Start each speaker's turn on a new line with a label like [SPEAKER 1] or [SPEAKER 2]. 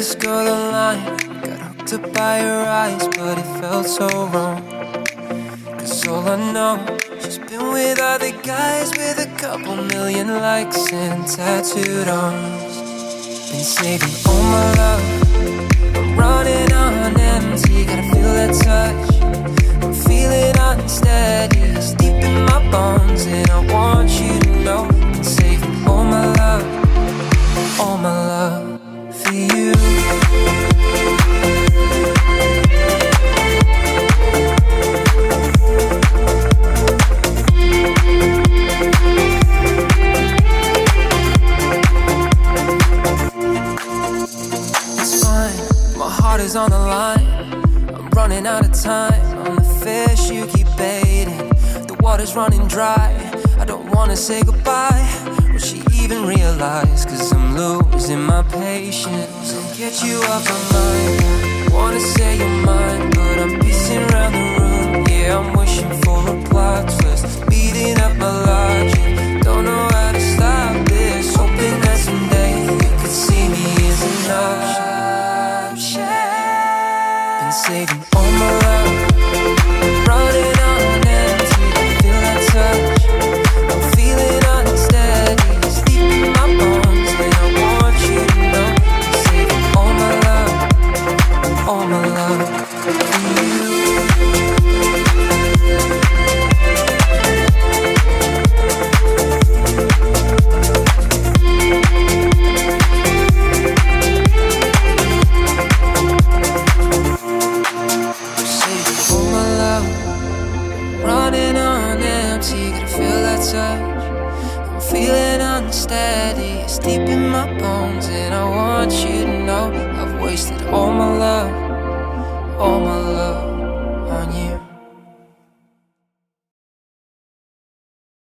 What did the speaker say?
[SPEAKER 1] this girl a line. Got hooked up by her eyes, but it felt so wrong. Cause all I know, she's been with other guys with a couple million likes and tattooed arms. Been saving all my love. I don't wanna say goodbye. Will she even realize? Cause I'm losing my patience. Can't get you off my mind. Wanna say you're mine, but I'm pacing around the room. Yeah, I'm wishing for a plot twist. Beating up my logic. Don't know how to stop this. Hoping that someday you could see me as an option. Been saving all my love, touch. I'm feeling unsteady. It's deep in my bones, and I want you